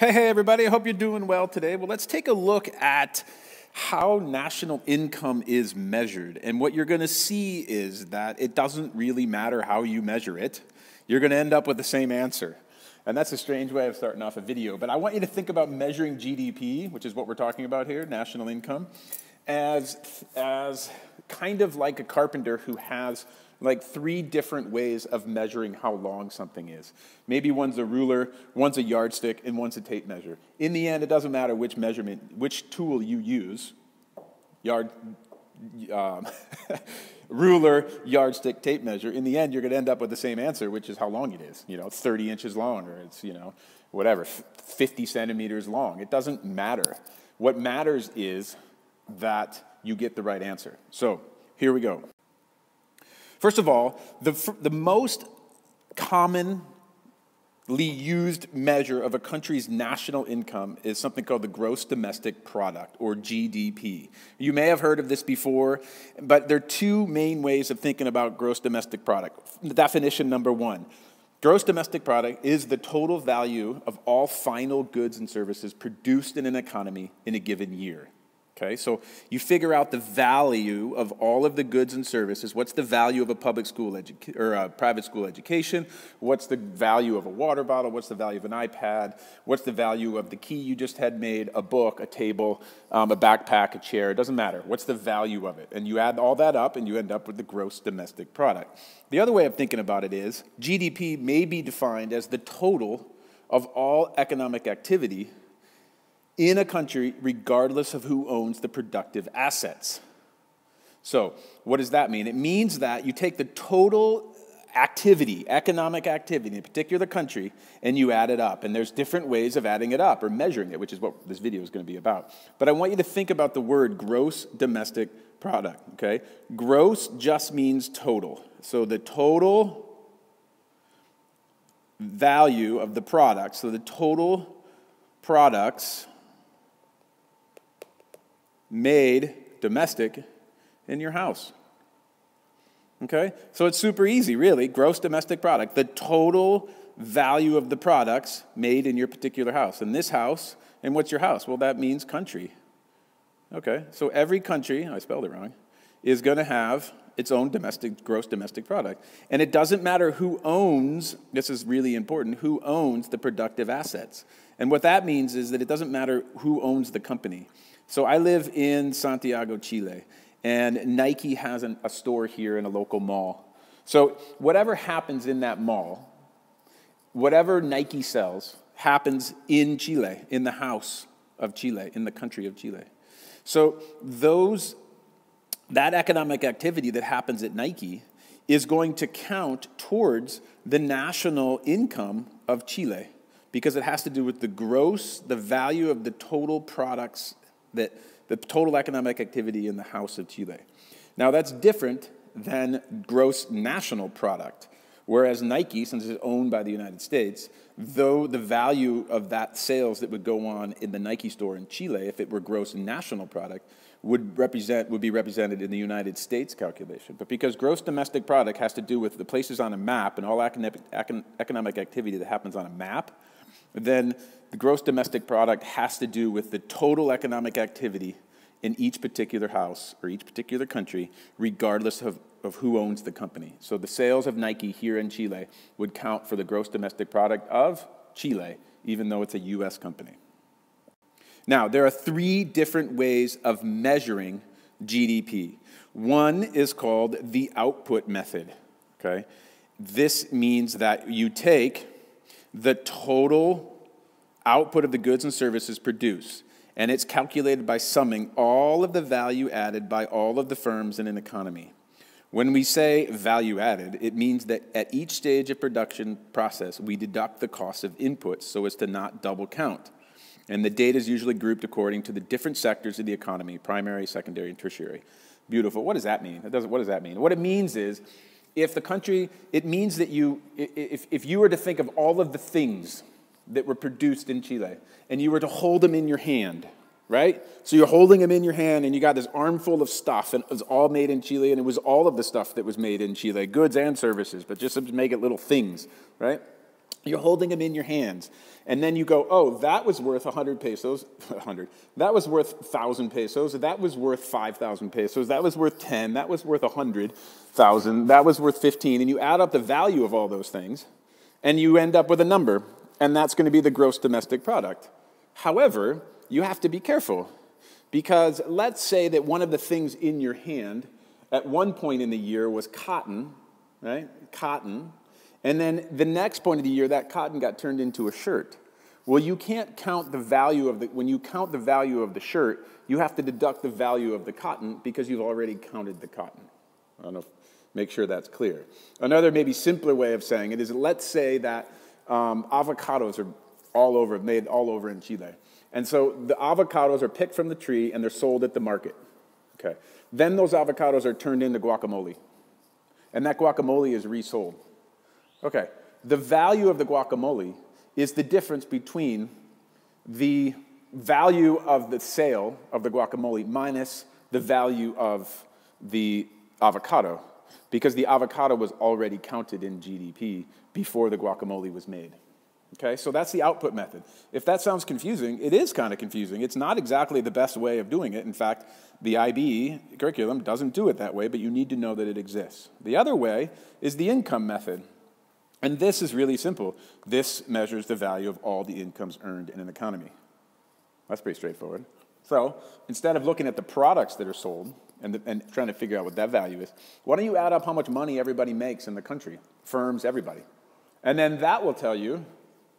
Hey, hey, everybody, I hope you're doing well today. Well, let's take a look at how national income is measured. And what you're going to see is that it doesn't really matter how you measure it, you're going to end up with the same answer. And that's a strange way of starting off a video. But I want you to think about measuring GDP, which is what we're talking about here, national income, as, as kind of like a carpenter who has like three different ways of measuring how long something is. Maybe one's a ruler, one's a yardstick, and one's a tape measure. In the end, it doesn't matter which measurement, which tool you use, yard, um, ruler, yardstick, tape measure. In the end, you're going to end up with the same answer, which is how long it is. You know, it's 30 inches long, or it's you know, whatever, 50 centimeters long. It doesn't matter. What matters is that you get the right answer. So here we go. First of all, the, the most commonly used measure of a country's national income is something called the gross domestic product, or GDP. You may have heard of this before, but there are two main ways of thinking about gross domestic product. Definition number one Gross domestic product is the total value of all final goods and services produced in an economy in a given year. Okay, so you figure out the value of all of the goods and services. What's the value of a public school edu- or a private school education? What's the value of a water bottle? What's the value of an iPad? What's the value of the key you just had made? A book, a table, um, a backpack, a chair? It doesn't matter. What's the value of it? And you add all that up, and you end up with the gross domestic product. The other way of thinking about it is GDP may be defined as the total of all economic activity in a country regardless of who owns the productive assets. So, what does that mean? It means that you take the total activity, economic activity in a particular country, and you add it up. And there's different ways of adding it up or measuring it, which is what this video is going to be about. But I want you to think about the word gross domestic product, okay? Gross just means total. So the total value of the product, so the total products made domestic in your house. Okay? So it's super easy, really. Gross domestic product, the total value of the products made in your particular house. In this house, and what's your house? Well, that means country. Okay? So every country, I spelled it wrong, is going to have its own domestic gross domestic product. And it doesn't matter who owns, this is really important, who owns the productive assets. And what that means is that it doesn't matter who owns the company. So I live in Santiago, Chile, and Nike has an, a store here in a local mall. So whatever happens in that mall, whatever Nike sells, happens in Chile, in the house of Chile, in the country of Chile. So those that economic activity that happens at Nike is going to count towards the national income of Chile because it has to do with the gross, the value of the total products that the total economic activity in the house of Chile. Now, that's different than gross national product. Whereas Nike, since it's owned by the United States, though the value of that sales that would go on in the Nike store in Chile, if it were gross national product, would represent would be represented in the United States calculation. But because gross domestic product has to do with the places on a map and all economic, economic activity that happens on a map, then the gross domestic product has to do with the total economic activity in each particular house or each particular country, regardless of, of who owns the company. So the sales of Nike here in Chile would count for the gross domestic product of Chile, even though it's a US company. Now, there are three different ways of measuring GDP. One is called the output method. Okay? This means that you take the total output of the goods and services produced, and it's calculated by summing all of the value added by all of the firms in an economy. When we say value added, it means that at each stage of production process, we deduct the cost of inputs so as to not double count. And the data is usually grouped according to the different sectors of the economy primary, secondary, and tertiary. Beautiful. What does that mean? It what does that mean? What it means is if the country, it means that you, if, if you were to think of all of the things that were produced in Chile and you were to hold them in your hand, right? So you're holding them in your hand and you got this armful of stuff and it was all made in Chile and it was all of the stuff that was made in Chile, goods and services, but just to make it little things, right? You're holding them in your hands. And then you go, oh, that was worth 100 pesos, 100. That was worth 1,000 pesos. That was worth 5,000 pesos. That was worth 10. That was worth 100,000. That was worth 15. And you add up the value of all those things, and you end up with a number. And that's going to be the gross domestic product. However, you have to be careful because let's say that one of the things in your hand at one point in the year was cotton, right? Cotton. And then the next point of the year, that cotton got turned into a shirt. Well, you can't count the value of the, when you count the value of the shirt, you have to deduct the value of the cotton because you've already counted the cotton. I don't know, if, make sure that's clear. Another maybe simpler way of saying it is let's say that um, avocados are all over, made all over in Chile. And so the avocados are picked from the tree and they're sold at the market. Okay. Then those avocados are turned into guacamole. And that guacamole is resold. Okay. The value of the guacamole is the difference between the value of the sale of the guacamole minus the value of the avocado because the avocado was already counted in GDP before the guacamole was made. Okay, so that's the output method. If that sounds confusing, it is kind of confusing. It's not exactly the best way of doing it. In fact, the IB curriculum doesn't do it that way, but you need to know that it exists. The other way is the income method. And this is really simple. This measures the value of all the incomes earned in an economy. That's pretty straightforward. So instead of looking at the products that are sold and, the, and trying to figure out what that value is, why don't you add up how much money everybody makes in the country? Firms, everybody. And then that will tell you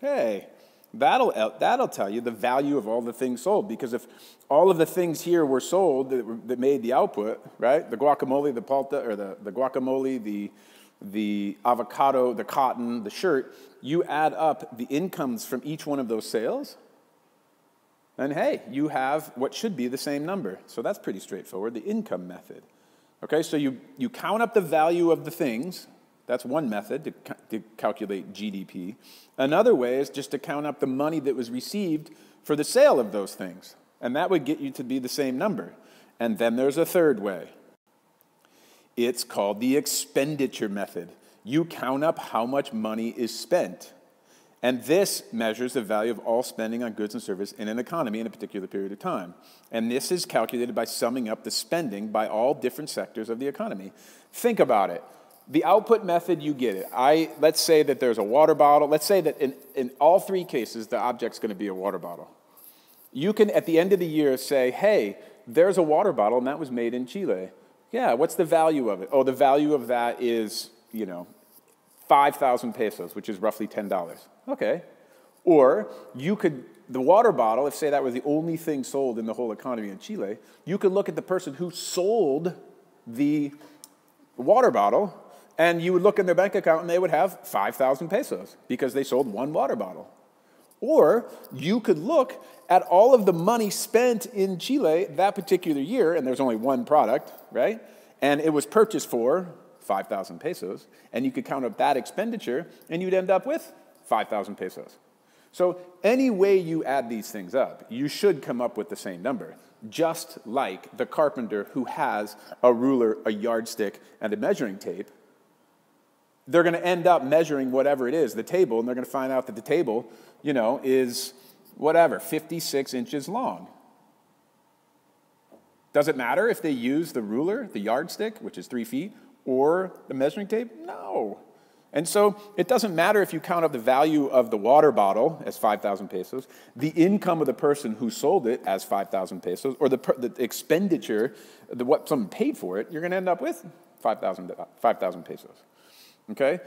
Hey, that'll, that'll tell you the value of all the things sold. Because if all of the things here were sold that, that made the output, right? The guacamole, the palta, or the, the guacamole, the, the avocado, the cotton, the shirt, you add up the incomes from each one of those sales, and hey, you have what should be the same number. So that's pretty straightforward, the income method. Okay, so you, you count up the value of the things, that's one method to, to calculate GDP. Another way is just to count up the money that was received for the sale of those things. And that would get you to be the same number. And then there's a third way. It's called the expenditure method. You count up how much money is spent. And this measures the value of all spending on goods and service in an economy in a particular period of time. And this is calculated by summing up the spending by all different sectors of the economy. Think about it the output method, you get it. I, let's say that there's a water bottle. Let's say that in, in all three cases, the object's going to be a water bottle. You can, at the end of the year, say, hey, there's a water bottle, and that was made in Chile. Yeah, what's the value of it? Oh, the value of that is, you know, 5,000 pesos, which is roughly $10. Okay. Or you could, the water bottle, if say that was the only thing sold in the whole economy in Chile, you could look at the person who sold the water bottle and you would look in their bank account and they would have 5,000 pesos because they sold one water bottle. Or you could look at all of the money spent in Chile that particular year, and there's only one product, right? And it was purchased for 5,000 pesos, and you could count up that expenditure, and you'd end up with 5,000 pesos. So, any way you add these things up, you should come up with the same number, just like the carpenter who has a ruler, a yardstick, and a measuring tape they're going to end up measuring whatever it is, the table, and they're going to find out that the table, you know, is whatever, 56 inches long. Does it matter if they use the ruler, the yardstick, which is three feet, or the measuring tape? No. And so it doesn't matter if you count up the value of the water bottle as 5,000 pesos, the income of the person who sold it as 5,000 pesos, or the, the expenditure, the, what someone paid for it, you're going to end up with 5,000 5, pesos. Okay?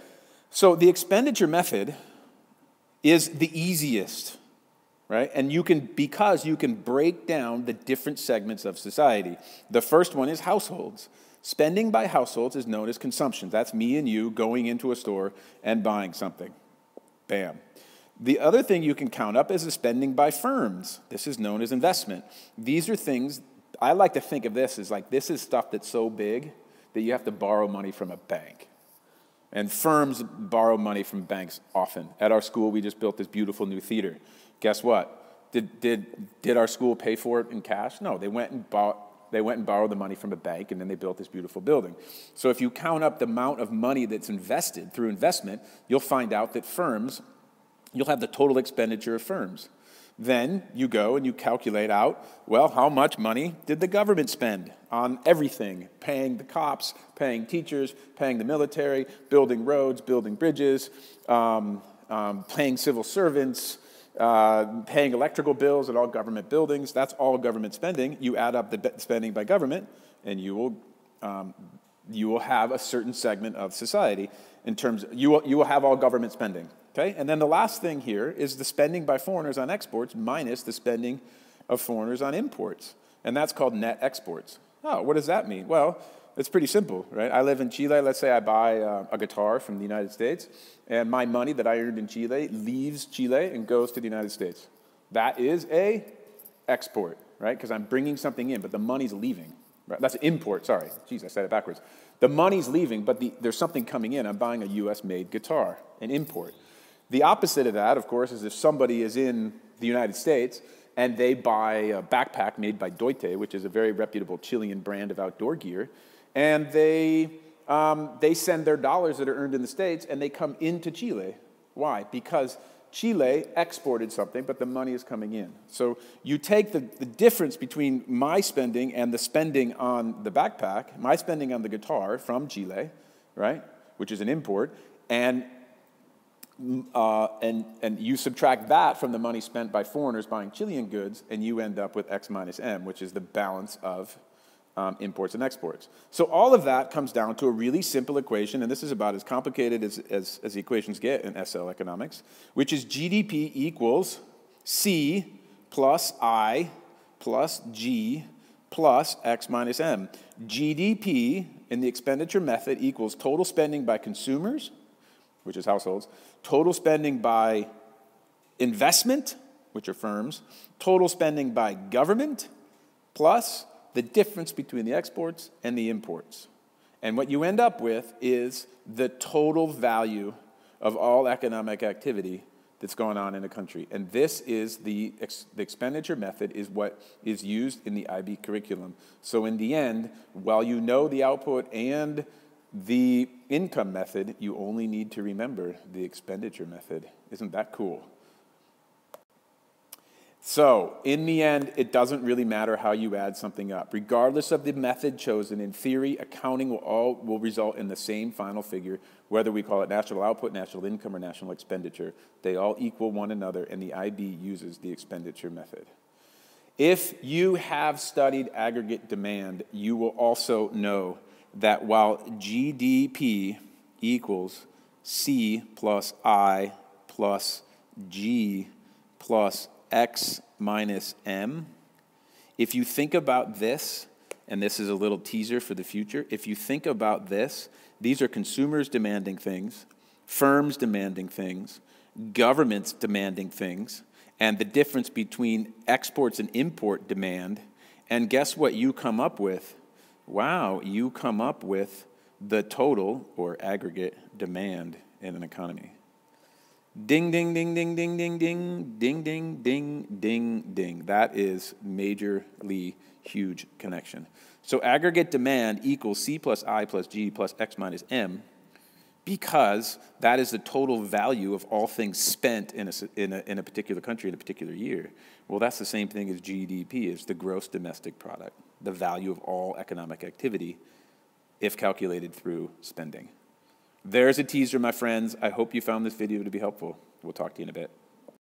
So the expenditure method is the easiest, right? And you can, because you can break down the different segments of society. The first one is households. Spending by households is known as consumption. That's me and you going into a store and buying something. Bam. The other thing you can count up is the spending by firms. This is known as investment. These are things, I like to think of this as like this is stuff that's so big that you have to borrow money from a bank. And firms borrow money from banks often. At our school, we just built this beautiful new theater. Guess what? Did, did, did our school pay for it in cash? No, they went and bought they went and borrowed the money from a bank and then they built this beautiful building. So if you count up the amount of money that's invested through investment, you'll find out that firms you'll have the total expenditure of firms. Then you go and you calculate out, well, how much money did the government spend on everything? Paying the cops, paying teachers, paying the military, building roads, building bridges, um, um, paying civil servants, uh, paying electrical bills at all government buildings. That's all government spending. You add up the spending by government, and you will, um, you will have a certain segment of society in terms, you will, you will have all government spending. Okay? And then the last thing here is the spending by foreigners on exports minus the spending of foreigners on imports. And that's called net exports. Oh, what does that mean? Well, it's pretty simple, right? I live in Chile. Let's say I buy uh, a guitar from the United States, and my money that I earned in Chile leaves Chile and goes to the United States. That is a export, right? Because I'm bringing something in, but the money's leaving. Right? That's an import. Sorry, jeez, I said it backwards. The money's leaving, but the, there's something coming in. I'm buying a U.S.-made guitar, an import. The opposite of that, of course, is if somebody is in the United States and they buy a backpack made by Doite, which is a very reputable Chilean brand of outdoor gear, and they, um, they send their dollars that are earned in the States and they come into Chile. Why? Because Chile exported something, but the money is coming in. So you take the, the difference between my spending and the spending on the backpack, my spending on the guitar from Chile, right, which is an import, and uh, and, and you subtract that from the money spent by foreigners buying Chilean goods, and you end up with X minus M, which is the balance of um, imports and exports. So all of that comes down to a really simple equation, and this is about as complicated as, as, as the equations get in SL economics, which is GDP equals C plus I plus G plus X minus M. GDP in the expenditure method equals total spending by consumers which is households, total spending by investment, which are firms, total spending by government, plus the difference between the exports and the imports. And what you end up with is the total value of all economic activity that's going on in a country. And this is the, ex the expenditure method is what is used in the IB curriculum. So in the end, while you know the output and the income method, you only need to remember the expenditure method. Isn't that cool? So, in the end, it doesn't really matter how you add something up. Regardless of the method chosen, in theory, accounting will all will result in the same final figure, whether we call it national output, national income, or national expenditure. They all equal one another, and the IB uses the expenditure method. If you have studied aggregate demand, you will also know that while GDP equals C plus I plus G plus X minus M, if you think about this, and this is a little teaser for the future, if you think about this, these are consumers demanding things, firms demanding things, governments demanding things, and the difference between exports and import demand. And guess what you come up with? Wow, you come up with the total or aggregate demand in an economy. Ding, ding, ding, ding, ding, ding, ding, ding, ding, ding, ding, ding. That is majorly huge connection. So aggregate demand equals C plus I plus G plus X minus M because that is the total value of all things spent in a, in a, in a particular country in a particular year. Well, that's the same thing as GDP, is the gross domestic product the value of all economic activity if calculated through spending. There's a teaser, my friends. I hope you found this video to be helpful. We'll talk to you in a bit.